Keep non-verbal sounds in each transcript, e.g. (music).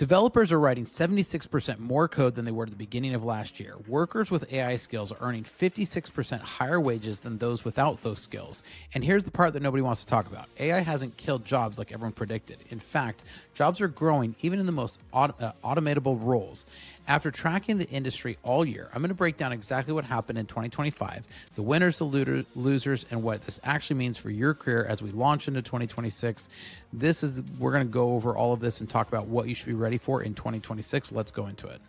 Developers are writing 76% more code than they were at the beginning of last year. Workers with AI skills are earning 56% higher wages than those without those skills. And here's the part that nobody wants to talk about AI hasn't killed jobs like everyone predicted. In fact, jobs are growing even in the most uh, automatable roles. After tracking the industry all year, I'm going to break down exactly what happened in 2025, the winners, the losers, and what this actually means for your career as we launch into 2026. This is, we're going to go over all of this and talk about what you should be ready for in 2026. Let's go into it.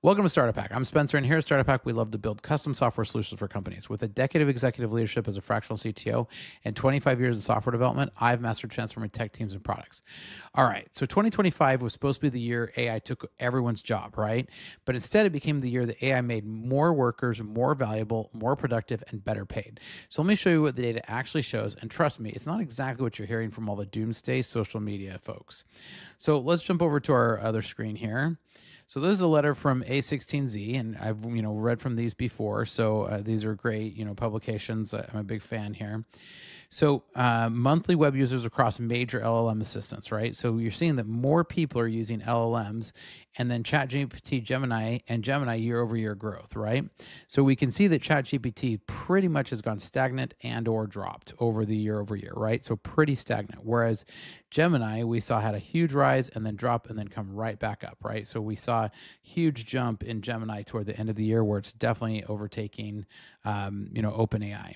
Welcome to Startup Hakk. I'm Spencer, and here at Startup Hakk, we love to build custom software solutions for companies. With a decade of executive leadership as a fractional CTO and 25 years of software development, I've mastered transforming tech teams and products. All right, so 2025 was supposed to be the year AI took everyone's job, right? But instead, it became the year that AI made more workers more valuable, more productive, and better paid. So let me show you what the data actually shows. And trust me, it's not exactly what you're hearing from all the doomsday social media folks. So let's jump over to our other screen here. So this is a letter from A16Z, and I've you know read from these before. So uh, these are great, you know, publications. I'm a big fan here. So uh, monthly web users across major LLM assistants, right? So you're seeing that more people are using LLMs, and then ChatGPT, Gemini, and Gemini year over year growth, right? So we can see that ChatGPT pretty much has gone stagnant and or dropped over the year over year, right? So pretty stagnant. Whereas Gemini, we saw had a huge rise and then drop and then come right back up, right? So we saw a huge jump in Gemini toward the end of the year, where it's definitely overtaking, um, you know, OpenAI.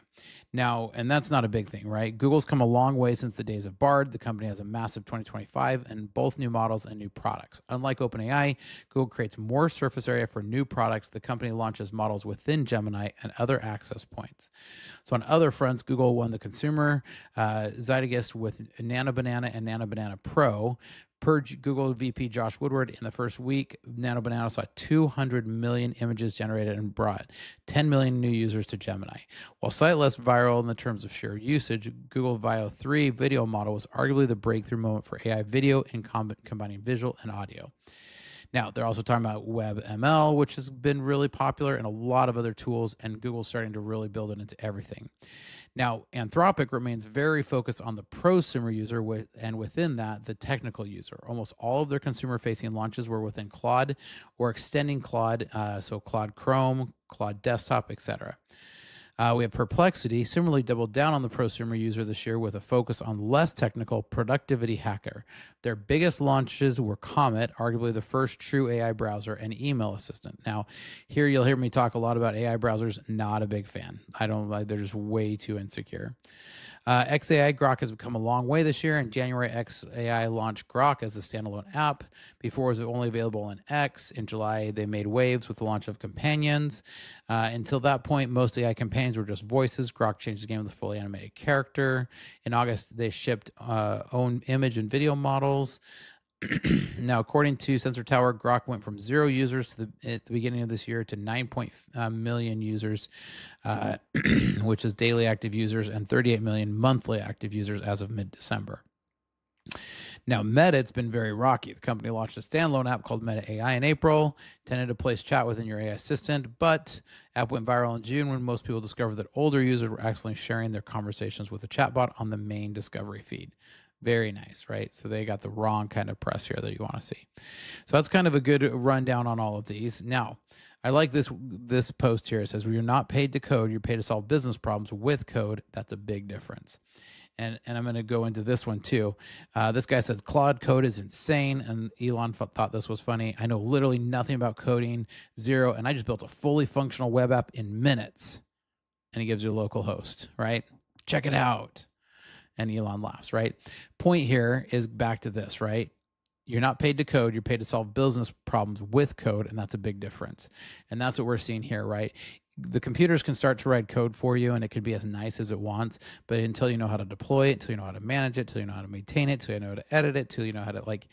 Now, and that's not a big thing, right? Google's come a long way since the days of Bard. The company has a massive 2025 and both new models and new products. Unlike OpenAI, Google creates more surface area for new products. The company launches models within Gemini and other access points. So, on other fronts, Google won the consumer uh, Zeitgeist with Nano Banana and Nano Banana Pro per Google VP Josh Woodward, in the first week, Nano Banana saw 200 million images generated and brought 10 million new users to Gemini. While slightly less viral in the terms of sheer usage, Google Veo 3 video model was arguably the breakthrough moment for AI video in combining visual and audio. Now, they're also talking about WebML, which has been really popular, and a lot of other tools, and Google's starting to really build it into everything. Now, Anthropic remains very focused on the prosumer user, with, and within that, the technical user. Almost all of their consumer facing launches were within Claude or extending Claude, uh, so Claude Chrome, Claude Desktop, etc. Uh, we have Perplexity, similarly doubled down on the prosumer user this year with a focus on less technical productivity hacker. Their biggest launches were Comet, arguably the first true AI browser, and email assistant. Now, here you'll hear me talk a lot about AI browsers. Not a big fan. I don't like. They're just way too insecure. Uh, XAI Grok has come a long way this year. In January, XAI launched Grok as a standalone app. Before, it was only available in X. In July, they made waves with the launch of Companions. Uh, until that point, most AI companions were just voices. Grok changed the game with a fully animated character. In August, they shipped uh, own image and video models. (clears throat) now, according to Sensor Tower, Grok went from zero users to the, at the beginning of this year to 9 uh, million users, uh, (clears throat) which is daily active users, and 38 million monthly active users as of mid December. Now, Meta, it's been very rocky. The company launched a standalone app called Meta AI in April, intended to place chat within your AI assistant, but app went viral in June when most people discovered that older users were accidentally sharing their conversations with a chatbot on the main discovery feed. Very nice, right? So they got the wrong kind of press here that you want to see. So that's kind of a good rundown on all of these. Now, I like this this post here. It says, "Well, you're not paid to code; you're paid to solve business problems with code. That's a big difference." And and I'm going to go into this one too. Uh, this guy says Claude Code is insane, and Elon thought this was funny. I know literally nothing about coding, zero, and I just built a fully functional web app in minutes. And he gives you a local host, right? Check it out and Elon laughs, right? Point here is back to this, right? You're not paid to code, you're paid to solve business problems with code, and that's a big difference. And that's what we're seeing here, right? The computers can start to write code for you and it could be as nice as it wants, but until you know how to deploy it, until you know how to manage it, until you know how to maintain it, until you know how to edit it, until you know how to like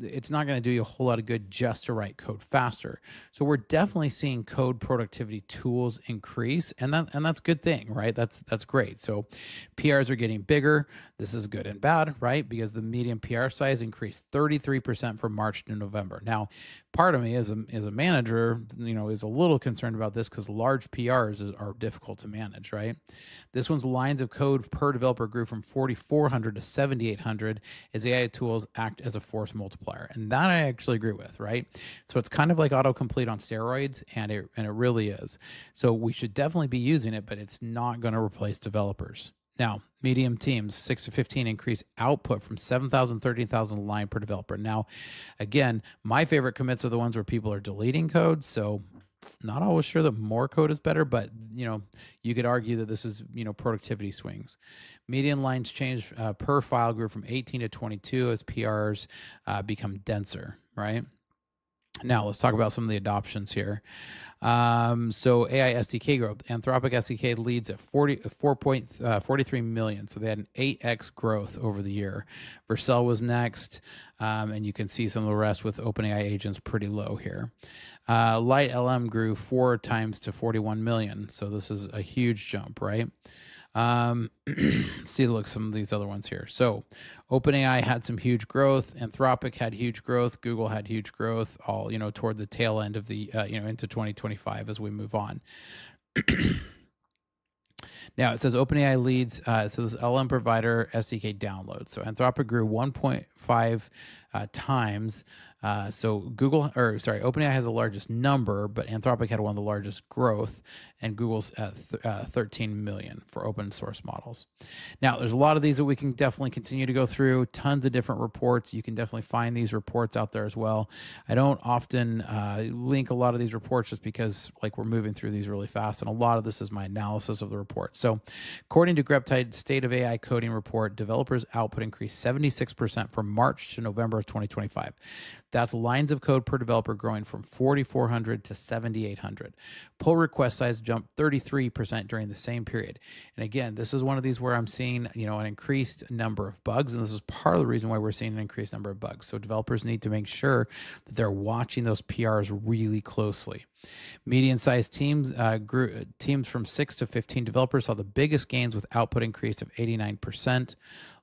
it's not going to do you a whole lot of good just to write code faster. So we're definitely seeing code productivity tools increase and that and that's a good thing, right? That's that's great. So PRs are getting bigger. This is good and bad, right? Because the median PR size increased 33% from March to November. Now, part of me as a as a manager, you know, is a little concerned about this because large PRs are difficult to manage, right? This one's lines of code per developer grew from 4,400 to 7,800 as AI tools act as a force multiplier, and that I actually agree with, right? So it's kind of like autocomplete on steroids, and it and it really is. So we should definitely be using it, but it's not going to replace developers. Now, medium teams, 6 to 15 increase output from 7,000, 13,000 line per developer. Now, again, my favorite commits are the ones where people are deleting code. So, not always sure that more code is better, but you know, you could argue that this is you know productivity swings. Median lines change uh, per file grew from 18 to 22 as PRs uh, become denser, right? Now let's talk about some of the adoptions here. Um, so AI SDK growth, Anthropic SDK leads at 40, 4.43 uh, million. So they had an 8x growth over the year. Vercel was next. Um, and you can see some of the rest with OpenAI agents pretty low here. Uh, LiteLLM grew four times to 41 million. So this is a huge jump, right? Um, (clears throat) see, look, some of these other ones here. So, OpenAI had some huge growth. Anthropic had huge growth. Google had huge growth. All you know, toward the tail end of the uh, you know into 2025 as we move on. (clears throat) Now it says OpenAI leads. Uh, so this LM provider SDK download. So Anthropic grew 1.5 uh, times uh, so Google, or sorry, OpenAI has the largest number, but Anthropic had one of the largest growth, and Google's at th- uh, 13 million for open source models. Now, there's a lot of these that we can definitely continue to go through. Tons of different reports. You can definitely find these reports out there as well. I don't often uh, link a lot of these reports just because, like, we're moving through these really fast, and a lot of this is my analysis of the report. So, according to Greptile State of AI Coding Report, developers' output increased 76% from March to November of 2025. That's lines of code per developer growing from 4,400 to 7,800. Pull request size jumped 33% during the same period. And again, this is one of these where I'm seeing, you know, an increased number of bugs. And this is part of the reason why we're seeing an increased number of bugs. So developers need to make sure that they're watching those PRs really closely. Median sized teams uh, grew teams from six to 15 developers saw the biggest gains with output increase of 89%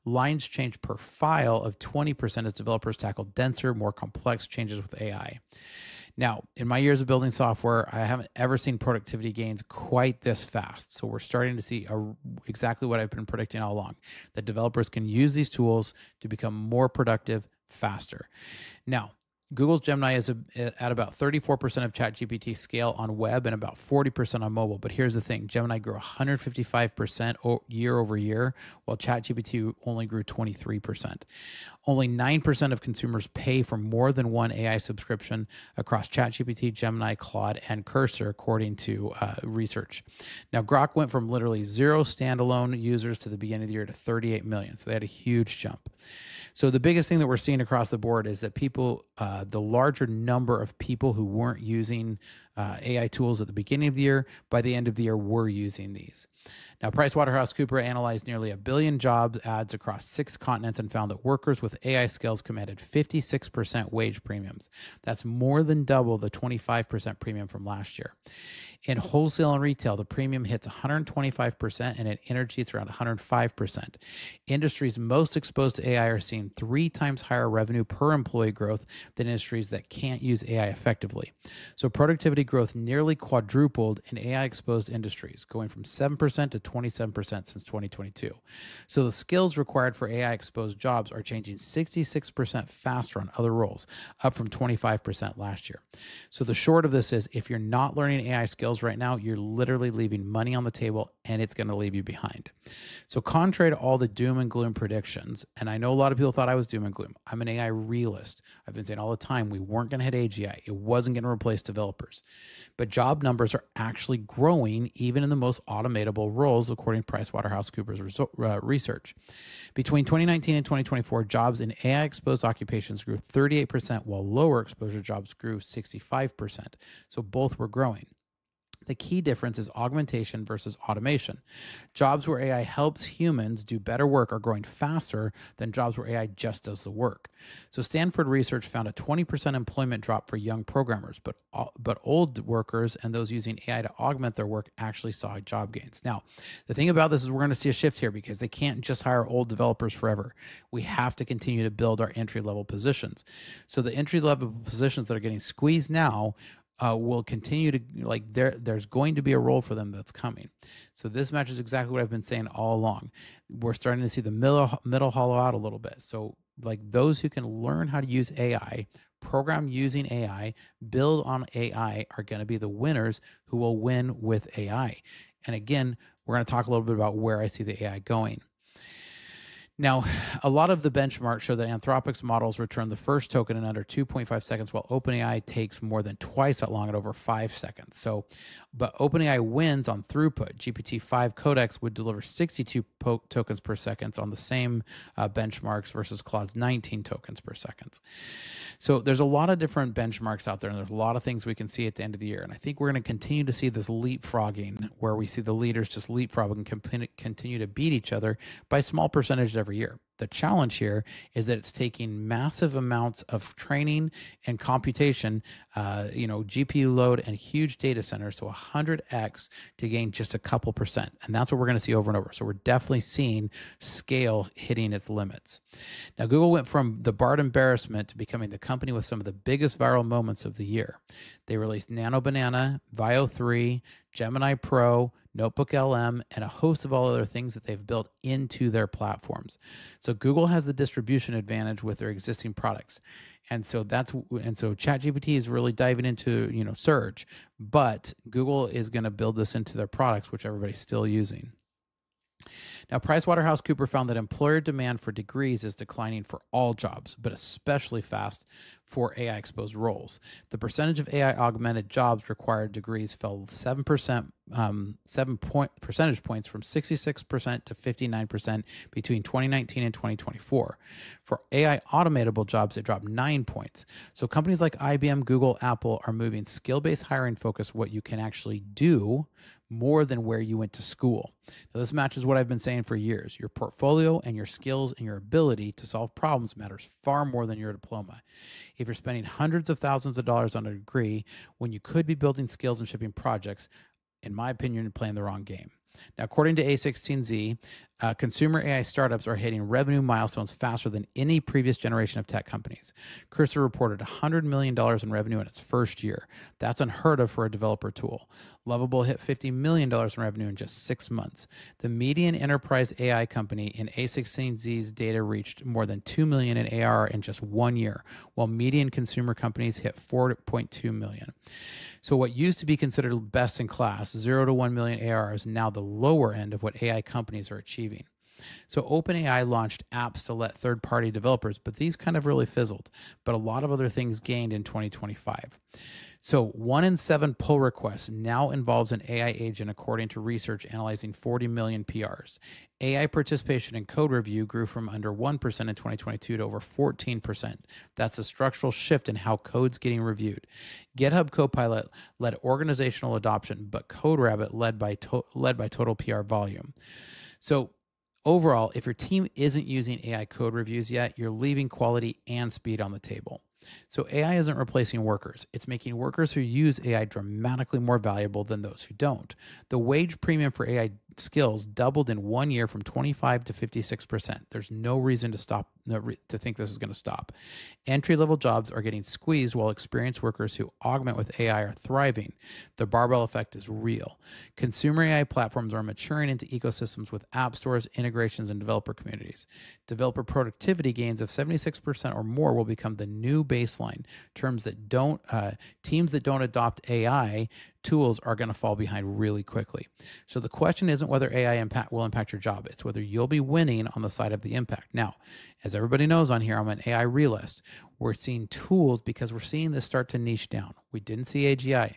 lines change per file of 20% as developers tackle denser, more complex changes with AI. Now, in my years of building software, I haven't ever seen productivity gains quite this fast. So we're starting to see a, exactly what I've been predicting all along that developers can use these tools to become more productive faster. Now, Google's Gemini is a, at about 34% of ChatGPT scale on web and about 40% on mobile. But here's the thing Gemini grew 155% year over year, while ChatGPT only grew 23%. Only 9% of consumers pay for more than one AI subscription across ChatGPT, Gemini, Claude, and Cursor, according to uh, research. Now, Grok went from literally zero standalone users to the beginning of the year to 38 million. So they had a huge jump. So the biggest thing that we're seeing across the board is that people, uh, the larger number of people who weren't using uh, AI tools at the beginning of the year, by the end of the year, were using these. Now, PricewaterhouseCooper analyzed nearly a billion job ads across six continents and found that workers with AI skills commanded 56% wage premiums. That's more than double the 25% premium from last year. In wholesale and retail, the premium hits 125%, and in energy, it's around 105%. Industries most exposed to AI are seeing three times higher revenue per employee growth than industries that can't use AI effectively. So, productivity growth nearly quadrupled in AI exposed industries, going from 7% to 27% since 2022. So, the skills required for AI exposed jobs are changing 66% faster on other roles, up from 25% last year. So, the short of this is if you're not learning AI skills, sales right now, you're literally leaving money on the table and it's going to leave you behind. So, contrary to all the doom and gloom predictions, and I know a lot of people thought I was doom and gloom, I'm an AI realist. I've been saying all the time we weren't going to hit AGI, it wasn't going to replace developers. But job numbers are actually growing even in the most automatable roles, according to PricewaterhouseCoopers uh, research. Between 2019 and 2024, jobs in AI exposed occupations grew 38%, while lower exposure jobs grew 65%. So both were growing. The key difference is augmentation versus automation. Jobs where AI helps humans do better work are growing faster than jobs where AI just does the work. So Stanford research found a 20% employment drop for young programmers, but but old workers and those using AI to augment their work actually saw job gains. Now, the thing about this is we're going to see a shift here because they can't just hire old developers forever. We have to continue to build our entry level positions. So the entry level positions that are getting squeezed now uh, will continue to like there there's going to be a role for them that's coming. So this matches exactly what i've been saying all along. We're starting to see the middle middle hollow out a little bit. So like those who can learn how to use ai program using ai build on ai are going to be the winners who will win with ai and again we're going to talk a little bit about where i see the ai going now, a lot of the benchmarks show that Anthropic's models return the first token in under 2.5 seconds, while OpenAI takes more than twice that long at over five seconds. So, but OpenAI wins on throughput. GPT-5 Codex would deliver 62 po- tokens per second on the same uh, benchmarks versus Claude's 19 tokens per second. So there's a lot of different benchmarks out there, and there's a lot of things we can see at the end of the year. And I think we're going to continue to see this leapfrogging, where we see the leaders just leapfrogging and continue to beat each other by small percentages every year. The challenge here is that it's taking massive amounts of training and computation, uh, you know, GPU load and huge data centers, so 100x to gain just a couple percent. And that's what we're going to see over and over. So we're definitely seeing scale hitting its limits. Now, Google went from the Bard embarrassment to becoming the company with some of the biggest viral moments of the year. They released Nano Banana, Veo 3, Gemini Pro, Notebook LM, and a host of all other things that they've built into their platforms. So Google has the distribution advantage with their existing products. And so that's and so ChatGPT is really diving into, you know, search, but Google is going to build this into their products which everybody's still using. Now, PricewaterhouseCooper found that employer demand for degrees is declining for all jobs, but especially fast for AI exposed roles. The percentage of AI augmented jobs required degrees fell 7%, um, 7 point, percentage points from 66% to 59% between 2019 and 2024. For AI automatable jobs, it dropped 9 points. So companies like IBM, Google, Apple are moving skill based hiring focus what you can actually do more than where you went to school. Now, this matches what I've been saying for years. Your portfolio and your skills and your ability to solve problems matters far more than your diploma. If you're spending hundreds of thousands of dollars on a degree when you could be building skills and shipping projects, in my opinion, you're playing the wrong game. Now, according to A16Z, uh, consumer AI startups are hitting revenue milestones faster than any previous generation of tech companies. Cursor reported $100 million in revenue in its first year. That's unheard of for a developer tool. Lovable hit $50 million in revenue in just six months. The median enterprise AI company in A16Z's data reached more than 2 million in AR in just one year, while median consumer companies hit 4.2 million. So what used to be considered best in class, 0 to 1 million AR is now the lower end of what AI companies are achieving. So OpenAI launched apps to let third-party developers, but these kind of really fizzled. But a lot of other things gained in 2025. So, one in seven pull requests now involves an AI agent, according to research analyzing 40 million PRs. AI participation in code review grew from under 1% in 2022 to over 14%. That's a structural shift in how code's getting reviewed. GitHub Copilot led organizational adoption, but CodeRabbit led by, to- led by total PR volume. So, overall, if your team isn't using AI code reviews yet, you're leaving quality and speed on the table. So AI isn't replacing workers. It's making workers who use AI dramatically more valuable than those who don't. The wage premium for AI skills doubled in one year from 25 to 56%. There's no reason to stop to think this is going to stop. Entry level jobs are getting squeezed while experienced workers who augment with AI are thriving. The barbell effect is real. Consumer AI platforms are maturing into ecosystems with app stores, integrations, and developer communities. Developer productivity gains of 76% or more will become the new baseline. Terms that don't uh, teams that don't adopt AI tools are going to fall behind really quickly. So the question isn't whether AI impact will impact your job, it's whether you'll be winning on the side of the impact. Now, as everybody knows on here, I'm an AI realist. We're seeing tools because we're seeing this start to niche down. We didn't see AGI.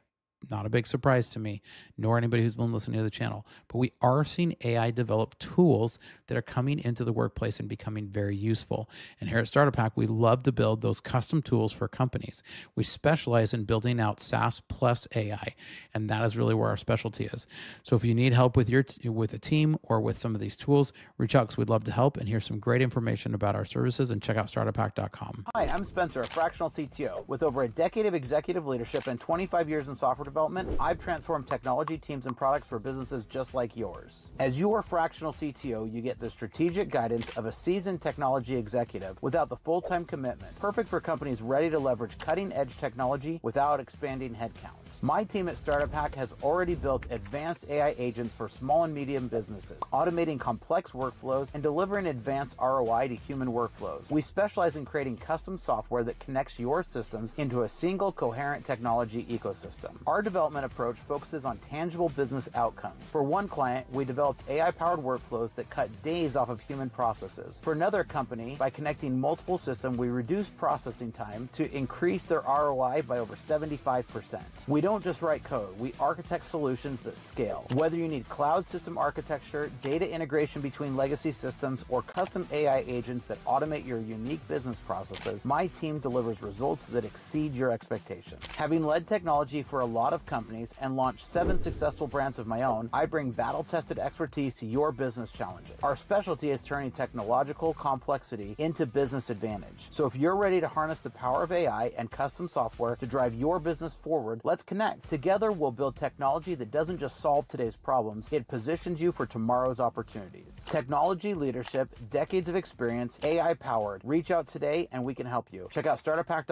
Not a big surprise to me, nor anybody who's been listening to the channel. But we are seeing AI develop tools that are coming into the workplace and becoming very useful. And here at Startup Hakk, we love to build those custom tools for companies. We specialize in building out SaaS plus AI, and that is really where our specialty is. So if you need help with your with a team or with some of these tools, reach out because we'd love to help. And here's some great information about our services. And check out startuphakk.com. Hi, I'm Spencer, a fractional CTO. With over a decade of executive leadership and 25 years in software development, I've transformed technology teams and products for businesses just like yours. As your fractional CTO, you get the strategic guidance of a seasoned technology executive without the full time commitment, perfect for companies ready to leverage cutting edge technology without expanding headcount. My team at Startup Hakk has already built advanced AI agents for small and medium businesses, automating complex workflows and delivering advanced ROI to human workflows. We specialize in creating custom software that connects your systems into a single coherent technology ecosystem. Our development approach focuses on tangible business outcomes. For one client, we developed AI powered workflows that cut days off of human processes. For another company, by connecting multiple systems, we reduced processing time to increase their ROI by over 75%. We don't just write code, we architect solutions that scale. Whether you need cloud system architecture, data integration between legacy systems, or custom AI agents that automate your unique business processes, my team delivers results that exceed your expectations. Having led technology for a lot of companies and launched seven successful brands of my own, I bring battle tested expertise to your business challenges. Our specialty is turning technological complexity into business advantage. So if you're ready to harness the power of AI and custom software to drive your business forward, let's connect. Together, we'll build technology that doesn't just solve today's problems, it positions you for tomorrow's opportunities. Technology leadership, decades of experience, AI powered. Reach out today and we can help you. Check out startuphakk.com